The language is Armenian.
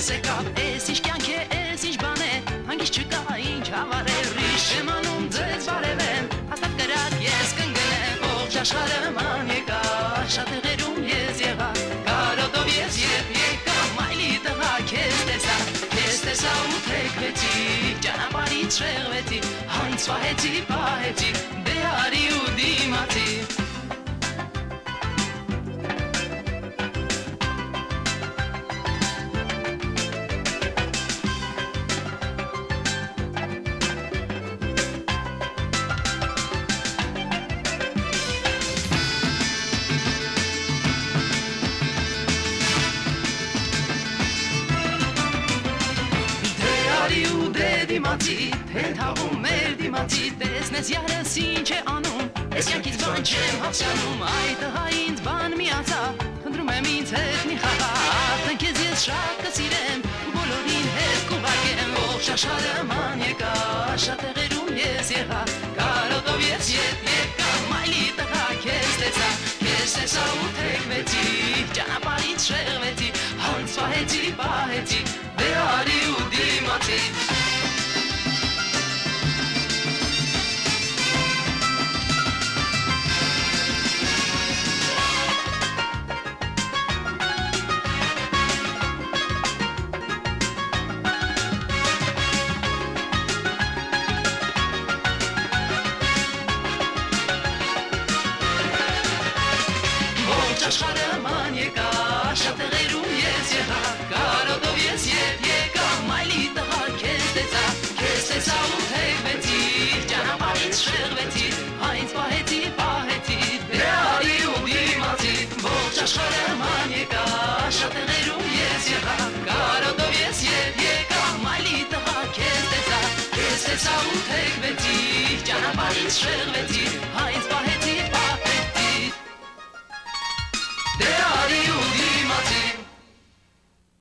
էս եկա, էս ինչ կյանք է, էս ինչ բան է, հանգիս չկա ինչ հավար է ռիշ։ Եմ անում ձեզ բարևեմ, հաստատ կրակ ես կնգնեմ, ողջ աշխարը ման եկա, շատ եղերում ես եղա, կարոտով ես երբ եկա, մայլի տղա կեզ տեսա, կեզ տեսա ու թեքվեցի, ճանապարից շեղվեցի, հանցվահեցի, պահեցի, դե արի ու դիմացի։ ու դե դիմացի, թե թաղում մեր դիմացի, տեսնես յարս ինչ է անում, ես յանքից բան չեմ հավսյանում, այդ տղա ինձ բան միացա, խնդրում եմ ինձ հետ մի խաղաղ, տնքեզ ես շատ կսիրեմ, ու բոլորին հետ կուղարկեմ, ողջ աշխարհը ման եկա, շատ տեղերում ես եղա, կարոտով ես ետ եկա, մայլի տղա քեզ տեսա, քեզ տեսա ու թեքվեցի, ճանապարհից շեղվեցի, հանց վահեցի, պահեցի, դե արի ու դիմացի Ողջ ես եղա, կարոտով ես ետ եկա, մայլի տղա քեզ տեսա, քեզ տեսա ու թեքվեցի, ճանապարհից շեղվեցի,